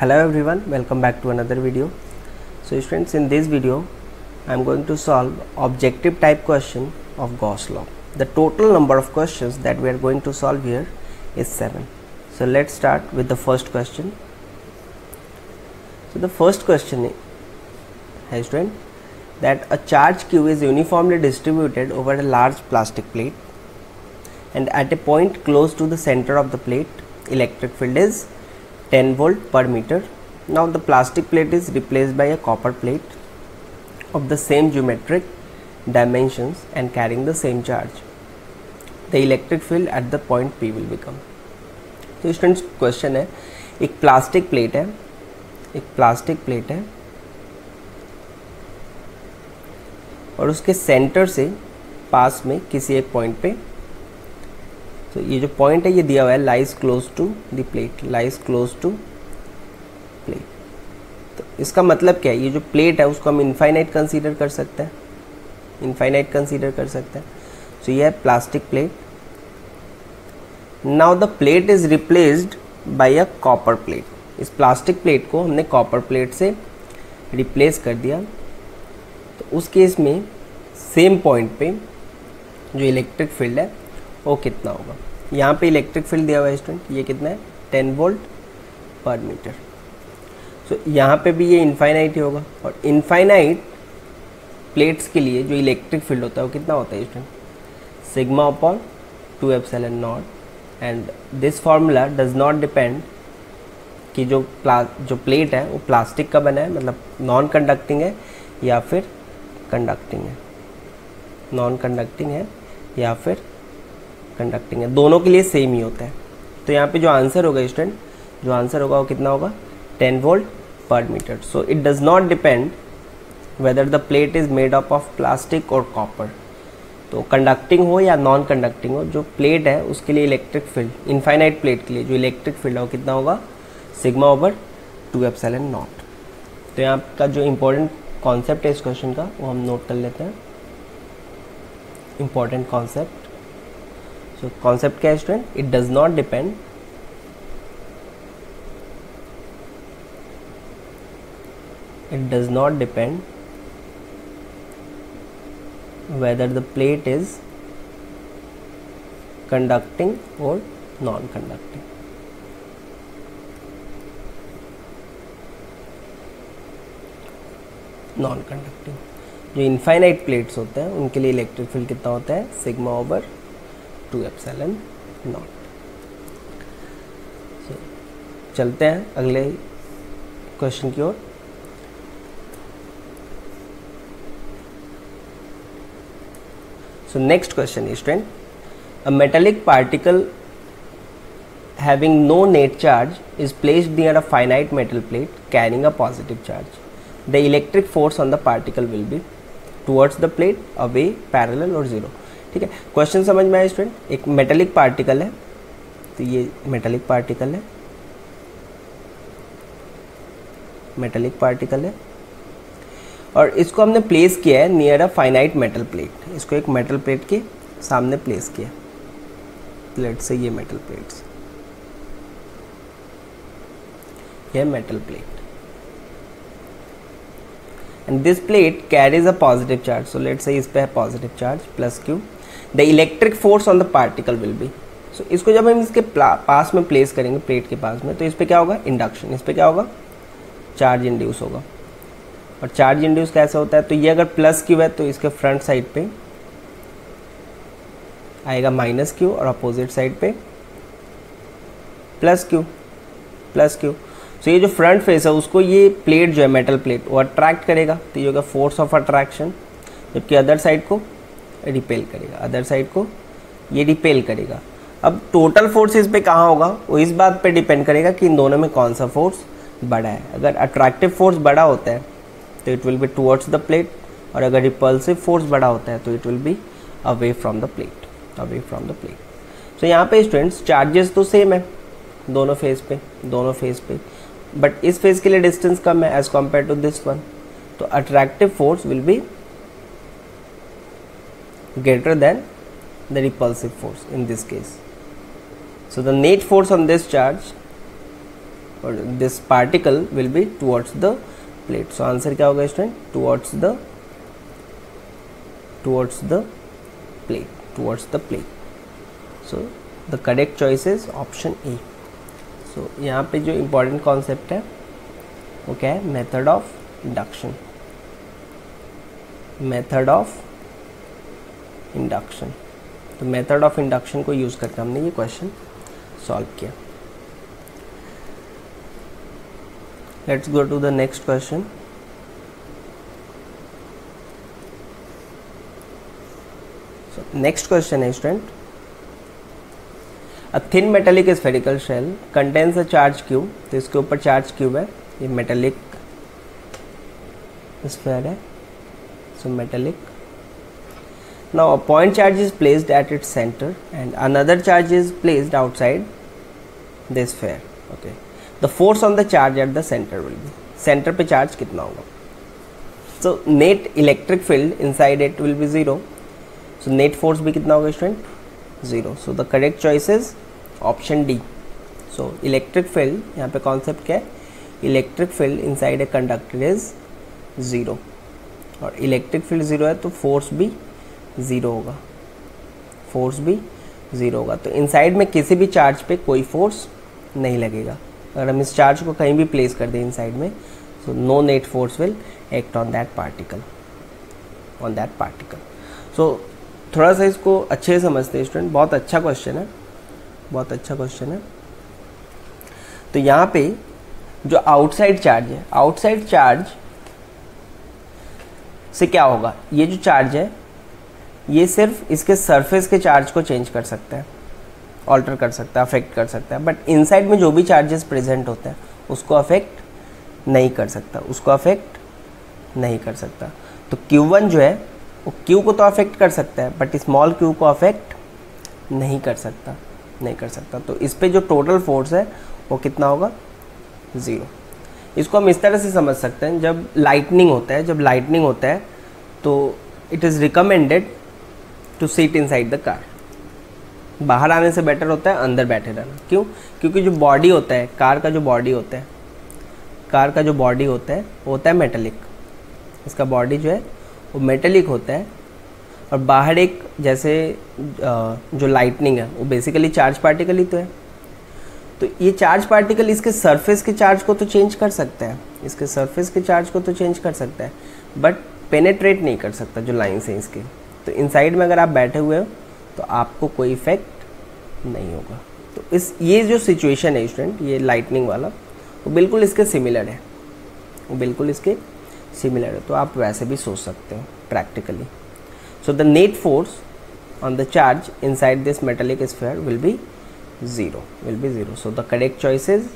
hello everyone welcome back to another video. So students in this video i am going to solve objective type question of gauss law. The total number of questions that we are going to solve here is 7 so let's start with the first question. So the first question is student that a charge q is uniformly distributed over a large plastic plate and at a point close to the center of the plate electric field is 10 volt per meter. Now the plastic plate is replaced by a copper plate of the same geometric dimensions and carrying the same charge. The electric field at the point P will become. तो students question है एक plastic plate है एक plastic plate है और उसके centre से पास में किसी एक पॉइंट पे तो ये जो पॉइंट है, ये दिया हुआ है lies close to the plate lies close to plate तो इसका मतलब क्या है? ये जो प्लेट है, उसको हम इनफाइनाइट कंसीडर कर सकते हैं. इनफाइनाइट कंसीडर कर सकते हैं. सो ये है plastic plate now the plate is replaced by a copper plate इस प्लास्टिक प्लेट को हमने कॉपर प्लेट से रिप्लेस कर दिया. तो उस केस में सेम पॉइंट पे जो इलेक्ट्रिक फ़ील्ड है वो कितना होगा? यहाँ पे इलेक्ट्रिक फ़ील्ड दिया हुआ है स्टूडेंट ये कितना है? Ten volt per metre so यहाँ पे भी ये इनफाइनाइट ही होगा और इनफाइनाइट प्लेट्स के लिए जो इलेक्ट्रिक फ़ील्ड होता है, वो कितना होता है student sigma upon two F epsilon naught and this formula does not depend कि जो प्ला जो प्लेट है, वो प्लास्टिक का बना है मतलब नॉन कंडक्टिंग है या फिर कंडक्टिंग है। नॉन कंडक्टिंग है या फिर कंडक्टिंग है। दोनों के लिए सेम ही होता है। तो यहाँ पे जो आंसर होगा स्टूडेंट जो आंसर होगा वो कितना होगा? 10 volt per metre so it does not depend whether the plate is made up of plastic और कॉपर तो कंडक्टिंग हो या नॉन कंडक्टिंग हो, जो प्लेट है, उसके लिए इलेक्ट्रिक फ़ील्ड इनफाइनाइट प्लेट के लिए जो इलेक्ट्रिक फ़ील्ड है, वो कितना होगा? Sigma over two epsilon naught तो यहाँ का जो इम्पोर्टेंट कॉन्सेप्ट है इस क्वेश्चन का, वो हम नोट कर लेते हैं। इम्पोर्टेंट कॉन्सेप्ट सो कॉन्सेप्ट क्या है student it does not depend it does not depend whether the plate is conducting और नॉन कंडक्टिंग नॉन कंडक्टिंग जो इनफाइनाइट प्लेट्स होते हैं, उनके लिए इलेक्ट्रिक फ़ील्ड कितना होता है? Sigma over two epsilon naught चलते हैं अगले क्वेश्चन की ओर। So next question is trend a metallic particle having no net charge is placed near a finite metal plate carrying a positive charge the electric force on the particle will be towards the plate away parallel और zero ठीक है? Question समझ में आया student एक metallic particle है तो ये मेटेलिक पार्टिकल है। मेटेलिक पार्टिकल है। और इसको हमने प्लेस किया है near a finite metal plate इसको एक मेटल प्लेट के सामने प्लेस किया प्लेट से ये मेटल प्लेट्स यह metal plate and this plate carries a positive charge so let say इस पे है positive charge plus q the electric force on the particle will be so इसको जब हम इसके पास में प्लेस करेंगे प्लेट के पास में तो इस पर क्या होगा? इंडक्शन इस पर क्या होगा? चार्ज इंड्यूस होगा. और चार्ज इंड्यूस कैसे होता है? तो ये अगर प्लस क्यू है तो इसके फ्रंट साइड पे आएगा माइनस क्यू और अपोजिट साइड पे plus Q plus Q so ये जो फ्रंट फेस है, उसको ये प्लेट जो है मेटल प्लेट वो अट्रैक्ट करेगा. तो ये होगा फोर्स ऑफ़ अट्रैक्शन जबकि अदर साइड को रिपेल करेगा। अदर साइड को ये रिपेल करेगा। अब टोटल फोर्स इस पर कहाँ होगा? वो इस बात पे डिपेंड करेगा कि इन दोनों में कौन सा फोर्स बड़ा है। अगर अट्रैक्टिव फोर्स बड़ा होता है तो it will be towards the plate और अगर रिपल्सिव फोर्स बड़ा होता है तो it will be away from the plate away from the plate so यहाँ पे स्टूडेंट्स चार्जेस तो सेम है दोनों फ़ेज़ पे, दोनों फ़ेज़ पे। बट इस फ़ेज़ के लिए डिस्टेंस कम है as compare to this one तो attractive force will be greater than the repulsive force in this case. So the net force on this charge और this particle will be towards the plate so answer क्या होगा student towards the towards the plate towards the plate so the correct choice is option A so यहाँ पे जो important concept है वो क्या है method of induction method of induction. तो मेथड ऑफ़ इंडक्शन को यूज़ करके हमने ये क्वेश्चन सॉल्व किया। Let's go to the next question next question है student a thin metallic spherical shell contains a charge Q तो इसके ऊपर चार्ज क्यूब है। ये मेटेलिक स्फेयर है। So metallic Now a point charge is placed at its center and another charge is placed outside this sphere. Okay. The force on the charge at the center will be center पे charge कितना होगा so net electric field inside it will be zero so net force भी कितना होगा student zero so the correct choice is option D so electric field यहाँ पे concept क्या है electric field inside a conductor is zero और electric field zero है तो force भी zero होगा। फोर्स भी ज़ीरो होगा। तो इनसाइड में किसी भी चार्ज पे कोई फोर्स नहीं लगेगा। अगर हम इस चार्ज को कहीं भी प्लेस कर दें इनसाइड में so no net force will act on that particle, on that particle. So, थोड़ा सा इसको अच्छे से समझते हैं स्टूडेंट। बहुत अच्छा क्वेश्चन है। बहुत अच्छा क्वेश्चन है। तो यहाँ पे जो आउटसाइड चार्ज है, आउटसाइड चार्ज से क्या होगा? ये जो चार्ज है ये सिर्फ़ इसके सरफेस के चार्ज को चेंज कर सकता है ऑल्टर कर सकता है अफेक्ट कर सकता है बट इनसाइड में जो भी चार्जेस प्रेजेंट होते हैं, उसको अफेक्ट नहीं कर सकता, उसको अफेक्ट नहीं कर सकता। तो Q1 जो है, वो Q को तो अफेक्ट कर सकता है बट स्मॉल Q को अफेक्ट नहीं कर सकता, नहीं कर सकता। तो इस पर जो टोटल फोर्स है, वो कितना होगा? ज़ीरो इसको हम इस तरह से समझ सकते हैं, जब लाइटनिंग होता है, जब लाइटनिंग होता है तो it is recommended to seat inside the car बाहर आने से बेटर होता है, अंदर बैठे रहना। क्यों? क्योंकि जो बॉडी होता है कार का जो बॉडी होता है कार का जो बॉडी होता है, वो होता है मेटेलिक इसका बॉडी जो है, वो मेटेलिक होता है। और बाहर एक जैसे जो लाइटनिंग है, वो बेसिकली चार्ज पार्टिकल ही तो है। तो ये चार्ज पार्टिकल इसके सरफेस के चार्ज को तो चेंज कर सकता है। इसके सरफेस के चार्ज को तो चेंज कर सकता है। बट पेनेट्रेट नहीं कर सकता जो लाइन्स हैं इसके। तो इनसाइड में अगर आप बैठे हुए हो तो आपको कोई इफ़ेक्ट नहीं होगा। तो इस, ये जो सिचुएशन है स्टूडेंट ये लाइटनिंग वाला, वो बिल्कुल इसके सिमिलर है। वो बिल्कुल इसके सिमिलर है। तो आप वैसे भी सोच सकते हो practically so the net force on the charge inside this metallic sphere will be zero will be zero so the correct choice is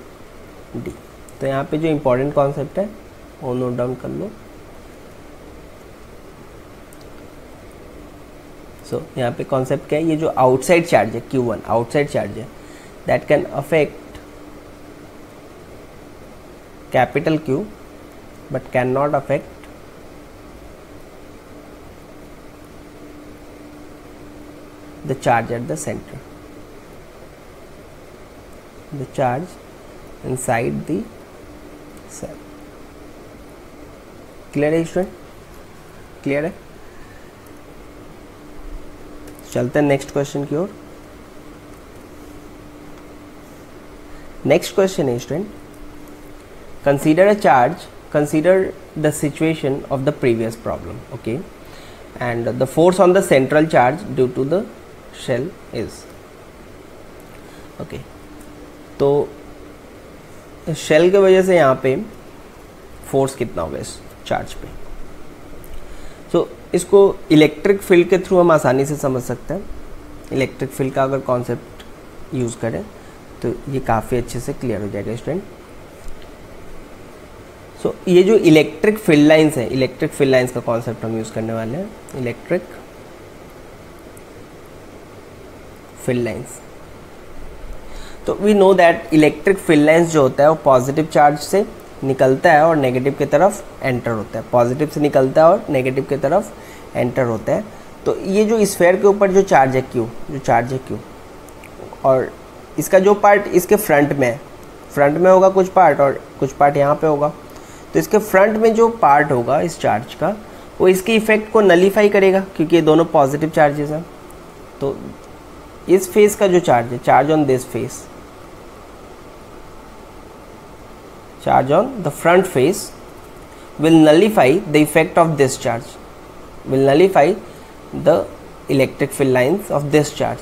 D तो यहाँ पे जो इंपॉर्टेंट कॉन्सेप्ट है, वो नोट डाउन कर लो। सो so, यहाँ पे कॉन्सेप्ट क्या है? ये जो आउटसाइड चार्ज है क्यू वन आउटसाइड चार्ज है that can affect capital Q but can not affect the charge at the center. The charge inside the cell. Clear है स्टूडेंट क्लियर है? चलते हैं नेक्स्ट क्वेश्चन की ओर। नेक्स्ट क्वेश्चन है student consider a charge consider the situation of the previous problem okay and the force on the central charge due to the shell is okay तो shell के वजह से यहाँ पे फोर्स कितना होगा इस चार्ज पे? इसको इलेक्ट्रिक फ़ील्ड के थ्रू हम आसानी से समझ सकते हैं। इलेक्ट्रिक फ़ील्ड का अगर कॉन्सेप्ट यूज़ करें तो ये काफ़ी अच्छे से क्लियर हो जाएगा स्टूडेंट सो so, ये जो इलेक्ट्रिक फ़ील्ड लाइंस है इलेक्ट्रिक फ़ील्ड लाइंस का कॉन्सेप्ट हम यूज़ करने वाले हैं। इलेक्ट्रिक फ़ील्ड लाइंस तो we know that electric field lines जो होता है वो पॉजिटिव चार्ज से निकलता है और नेगेटिव की तरफ़ एंटर होता है। पॉजिटिव से निकलता है और नेगेटिव की तरफ़ एंटर होता है। तो ये जो स्फेयर के ऊपर जो चार्ज है क्यू जो चार्ज है क्यू और इसका जो पार्ट इसके फ्रंट में है फ्रंट में होगा कुछ पार्ट और कुछ पार्ट यहाँ पे होगा। तो इसके फ्रंट में जो पार्ट होगा इस चार्ज का, वो इसके इफ़ेक्ट को नलीफाई करेगा, क्योंकि ये दोनों पॉजिटिव चार्जेस हैं। तो इस फेस का जो चार्ज है charge on this face charge on the front face will nullify the effect of this charge will nullify the electric field lines of this charge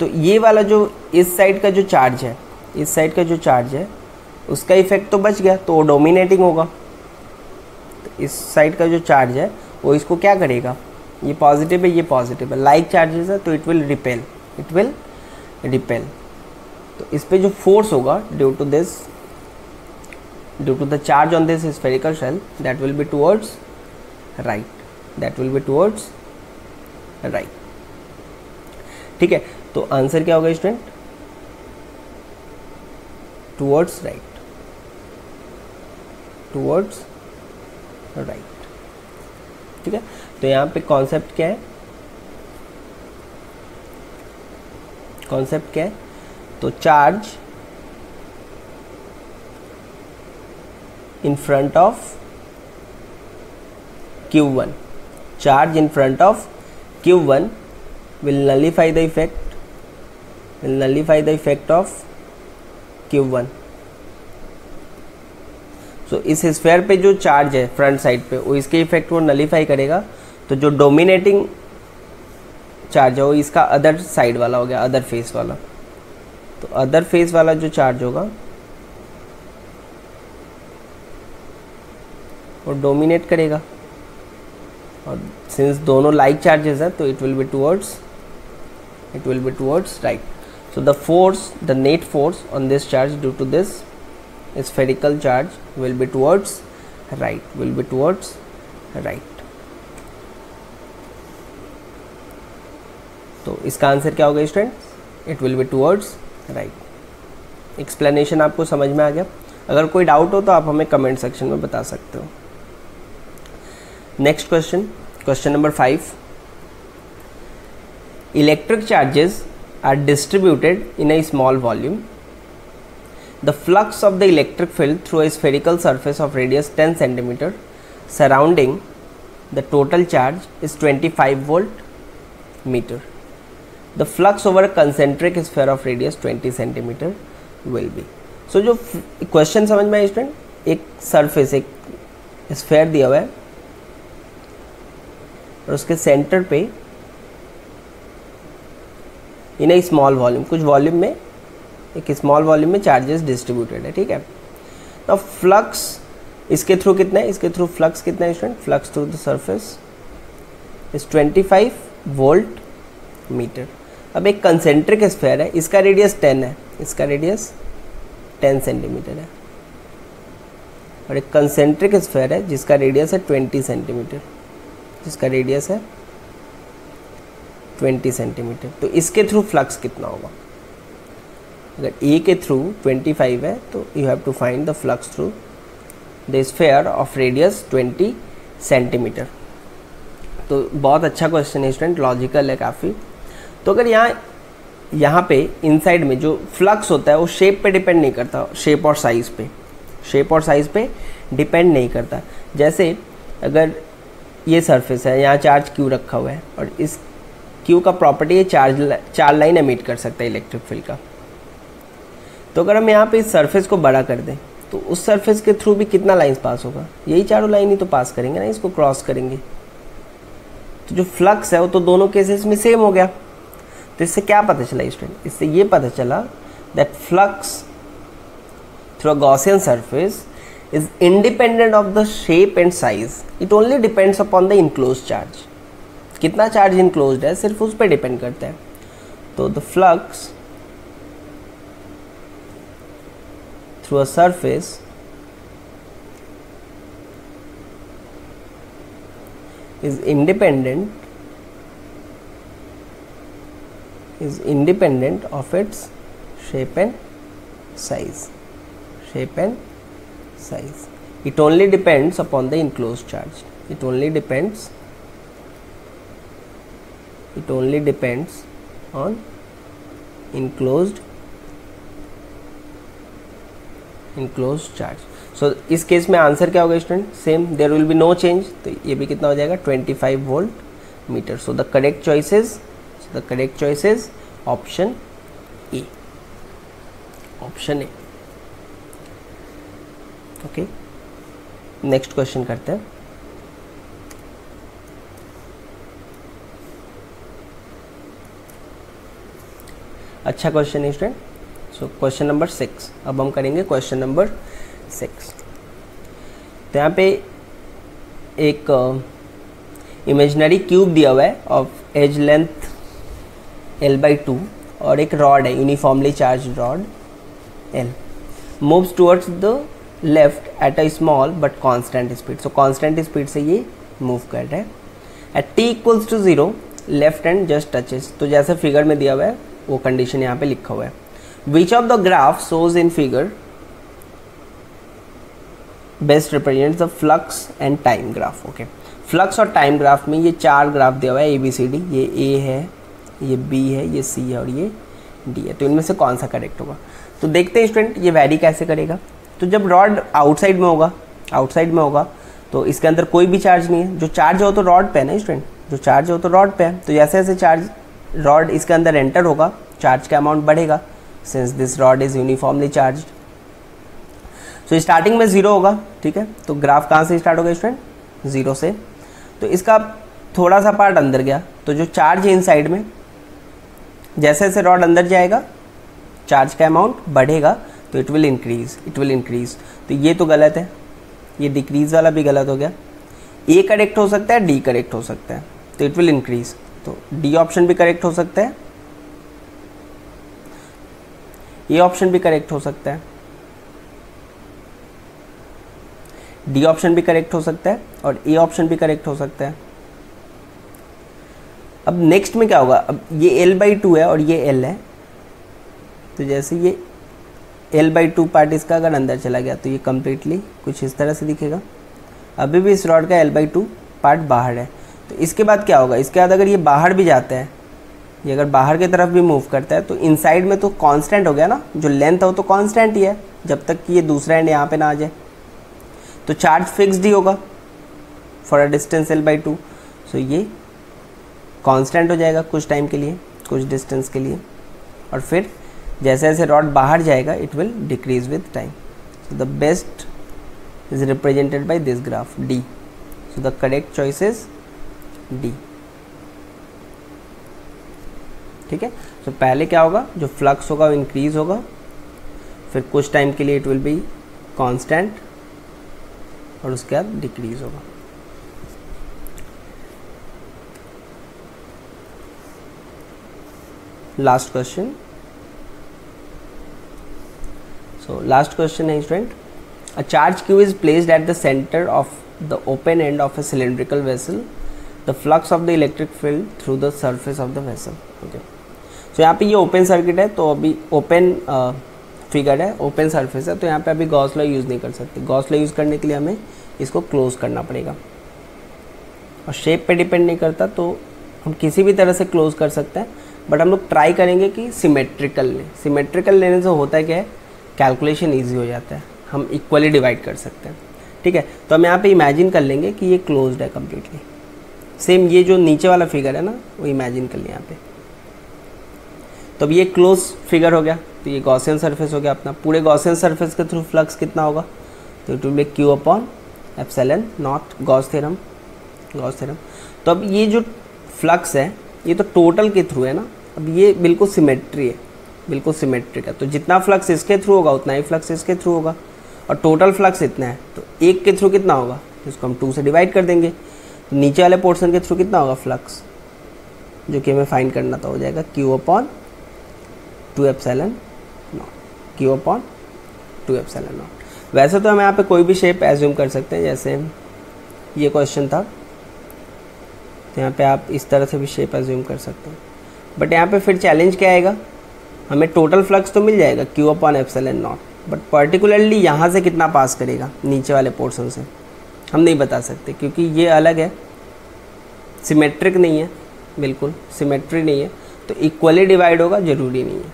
तो ये वाला जो इस साइड का जो चार्ज है, इस साइड का जो चार्ज है, उसका इफ़ेक्ट तो बच गया तो वो डोमिनेटिंग होगा। तो इस साइड का जो चार्ज है, वो इसको क्या करेगा? ये पॉजिटिव है, ये पॉजिटिव है। लाइक चार्जेस है तो it will repel it will repel तो इस पर जो फोर्स होगा due to this due to the charge on this spherical shell that will be towards right that will be towards right ठीक है? तो आंसर क्या होगा student towards right towards right ठीक है? तो यहाँ पे कॉन्सेप्ट क्या है? कॉन्सेप्ट क्या है? तो charge in front of Q1 charge in front of Q1 will nullify the effect, will nullify the effect of Q1 so इस स्फेयर पे जो चार्ज है फ्रंट साइड पे, वो इसके इफ़ेक्ट को नलीफाई करेगा। तो जो डोमिनेटिंग चार्ज है, वो इसका अदर साइड वाला हो गया अदर फेस वाला। तो अदर फेस वाला जो चार्ज होगा वो डोमिनेट करेगा। और सिंस दोनों लाइक चार्जेस हैं तो it will be towards it will be towards right so the force, the net force on this charge due to this spherical charge will be towards right, will be towards right. तो इसका answer क्या होगा student it will be towards right explanation आपको समझ में आ गया। अगर कोई डाउट हो तो आप हमें कमेंट सेक्शन में बता सकते हो। Next question question number five electric charges are distributed in a small volume. The flux of the electric field through a spherical surface of radius 10 cm surrounding the total charge is 25 volt meter. The flux over a concentric sphere of radius 20 cm will be. So जो question समझ में student एक surface एक sphere दिया हुआ है और उसके सेंटर पे इन ए स्मॉल वॉल्यूम कुछ वॉल्यूम में, एक स्मॉल वॉल्यूम में चार्जेस डिस्ट्रीब्यूटेड है, ठीक है? तो फ्लक्स इसके थ्रू कितना है? इसके थ्रू फ्लक्स कितना है student flux through the surface is 25 volt metre अब एक कंसेंट्रिक स्फेयर है, इसका रेडियस 10 है, इसका रेडियस 10 सेंटीमीटर है। और एक कंसेंट्रिक स्फेयर है, जिसका रेडियस है 20 सेंटीमीटर जिसका रेडियस है 20 सेंटीमीटर तो इसके थ्रू फ्लक्स कितना होगा? अगर ए के थ्रू 25 है तो you have to find the flux through the sphere of radius 20 centimetre तो बहुत अच्छा क्वेश्चन है स्टूडेंट लॉजिकल है काफ़ी। तो अगर यहाँ यहाँ पे इनसाइड में जो फ्लक्स होता है, वो शेप पे डिपेंड नहीं करता शेप और साइज़ पे। शेप और साइज़ पे डिपेंड नहीं करता। जैसे अगर ये सरफेस है, यहाँ चार्ज क्यू रखा हुआ है और इस क्यू का प्रॉपर्टी है चार्ज चार लाइन एमिट कर सकता है इलेक्ट्रिक फ़ील्ड का। तो अगर हम यहाँ पे इस सरफेस को बड़ा कर दें तो उस सरफेस के थ्रू भी कितना लाइंस पास होगा? यही चारों लाइन ही तो पास करेंगे ना, इसको क्रॉस करेंगे। तो जो फ्लक्स है, वो तो दोनों केसेस में सेम हो गया। तो इससे क्या पता चला स्टूडेंट इससे ये पता चला that flux through a Gaussian surface is independent of the shape and size it only depends upon the enclose charge कितना चार्ज इनक्लोज है सिर्फ उस पर डिपेंड करता है तो the flux through a surface is independent is independent of its shape and size shape and size. It only depends upon the enclosed charge. It only depends, it only depends on enclosed enclose charge so इस case में answer क्या होगा student same there will be no change तो ये भी कितना हो जाएगा? 25 volt metre so the correct choices the correct choices option A option A okay next question करते हैं। अच्छा क्वेश्चन है student so question number six अब हम करेंगे क्वेश्चन नंबर सिक्स तो यहाँ पे एक इमेजनरी uh, क्यूब दिया हुआ है of edge length L by two और एक रॉड है uniformly charge rod L moves towards the left at a small but constant speed so constant speed से ये मूव कर रहा है। At T equals to zero left hand just touches तो जैसे फिगर में दिया हुआ है, वो कंडीशन यहाँ पे लिखा हुआ है। Which of the graph shows in figure best represent the flux and time graph okay flux और टाइम ग्राफ में ये चार ग्राफ दिया हुआ है ए बी सी डी ये ए है, ये बी है, ये सी है और ये डी है। तो इनमें से कौन सा करेक्ट होगा? तो देखते हैं स्टूडेंट ये वैरी कैसे करेगा? तो जब रॉड आउटसाइड में होगा आउटसाइड में होगा तो इसके अंदर कोई भी चार्ज नहीं है। जो चार्ज हो तो रॉड पे है ना स्टूडेंट जो चार्ज हो तो रॉड पे है तो जैसे जैसे चार्ज रॉड इसके अंदर एंटर होगा। चार्ज का अमाउंट बढ़ेगा since this rod is uniformly charge so starting में ज़ीरो होगा, ठीक है? तो ग्राफ कहाँ से स्टार्ट होगा स्टूडेंट ज़ीरो से। तो इसका थोड़ा सा पार्ट अंदर गया। तो जो चार्ज है इन साइड में जैसे जैसे रॉड अंदर जाएगा चार्ज का अमाउंट बढ़ेगा। तो it will increase it will increase तो ये तो गलत है। ये डिक्रीज वाला भी गलत हो गया। ए करेक्ट हो सकता है डी करेक्ट हो सकता है। तो इट विल इंक्रीज तो डी ऑप्शन भी करेक्ट हो सकता है। ए ऑप्शन भी करेक्ट हो सकता है। डी ऑप्शन भी करेक्ट हो सकता है और ए ऑप्शन भी करेक्ट हो सकता है। अब नेक्स्ट में क्या होगा? अब ये एल बाई टू है और ये एल है। तो जैसे ये एल बाई टू पार्ट इसका अगर अंदर चला गया तो ये कम्प्लीटली कुछ इस तरह से दिखेगा। अभी भी इस रॉड का एल बाई टू पार्ट बाहर है। तो इसके बाद क्या होगा? इसके बाद अगर ये बाहर भी जाता है, ये अगर बाहर की तरफ़ भी मूव करता है तो इनसाइड में तो कांस्टेंट हो गया ना? जो लेंथ है तो कांस्टेंट ही है, जब तक कि ये दूसरा एंड यहाँ पे ना आ जाए। तो चार्ज फिक्सड ही होगा for a distance L by two so ये कांस्टेंट हो जाएगा कुछ टाइम के लिए, कुछ डिस्टेंस के लिए। और फिर जैसे जैसे रॉड बाहर जाएगा it will decrease with time so the best is represented by this graph D so the correct choice is D ठीक है? तो पहले क्या होगा? जो फ्लक्स होगा, वो इंक्रीज होगा. फिर कुछ टाइम के लिए इट विल बी कांस्टेंट और उसके बाद डिक्रीज होगा. Last question so last question है student a charge Q is placed at the centre of the open end of a cylindrical vessel the flux of the electric field through the surface of the vessel okay so यहाँ पे ये open circuit है तो अभी open figure है open surface है तो यहाँ पे अभी गॉसला यूज़ नहीं कर सकते। गॉसला यूज़ करने के लिए हमें इसको क्लोज करना पड़ेगा। और शेप पे डिपेंड नहीं करता तो हम किसी भी तरह से क्लोज कर सकते हैं। बट हम लोग ट्राई करेंगे कि सिमेट्रिकल लें। सिमेट्रिकल लेने से होता है क्या है? कैलकुलेशन ईजी हो जाता है। हम इक्वली डिवाइड कर सकते हैं। ठीक है? तो हम यहाँ पे इमेजिन कर लेंगे कि ये क्लोज्ड है कम्प्लीटली सेम ये जो नीचे वाला फिगर है ना, वो इमेजिन कर लिया यहाँ पे। तो अब ये क्लोज फिगर हो गया। तो ये गॉसियन सरफेस हो गया अपना। पूरे गॉसियन सरफेस के थ्रू फ्लक्स कितना होगा? तो it will be Q upon epsilon naught Gauss theorem Gauss theorem तो अब ये जो फ्लक्स है, ये तो टोटल के थ्रू है ना। अब ये बिल्कुल सिमेट्री है। बिल्कुल सिमेट्रिक है। तो जितना फ्लक्स इसके थ्रू होगा, उतना ही फ्लक्स इसके थ्रू होगा। और टोटल फ्लक्स इतना है तो एक के थ्रू कितना होगा? इसको हम टू से डिवाइड कर देंगे। तो नीचे वाले पोर्शन के थ्रू कितना होगा? फ्लक्स जो कि हमें फाइंड करना था, हो जाएगा Q upon two epsilon naught Q upon two epsilon naught वैसे तो हम यहाँ पे कोई भी शेप एज्यूम कर सकते हैं, जैसे ये क्वेश्चन था। तो यहाँ पे आप इस तरह से भी शेप एज्यूम कर सकते हैं। बट यहाँ पे फिर चैलेंज क्या आएगा? हमें टोटल फ्लक्स तो मिल जाएगा Q upon epsilon naught but particularly यहाँ से कितना पास करेगा, नीचे वाले पोर्शन से? हम नहीं बता सकते, क्योंकि ये अलग है। सिमेट्रिक नहीं है, बिल्कुल सिमेट्री नहीं है तो इक्वली डिवाइड होगा, ज़रूरी नहीं है।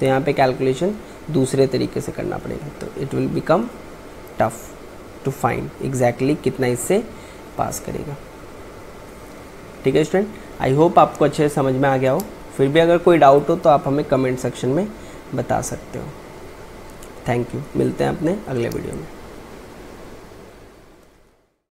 तो यहाँ पे कैलकुलेशन दूसरे तरीके से करना पड़ेगा तो it will become tough to find exactly कितना इससे पास करेगा। ठीक है स्टूडेंट आई होप आपको अच्छे से समझ में आ गया हो। फिर भी अगर कोई डाउट हो तो आप हमें कमेंट सेक्शन में बता सकते हो। थैंक यू मिलते हैं अपने अगले वीडियो में।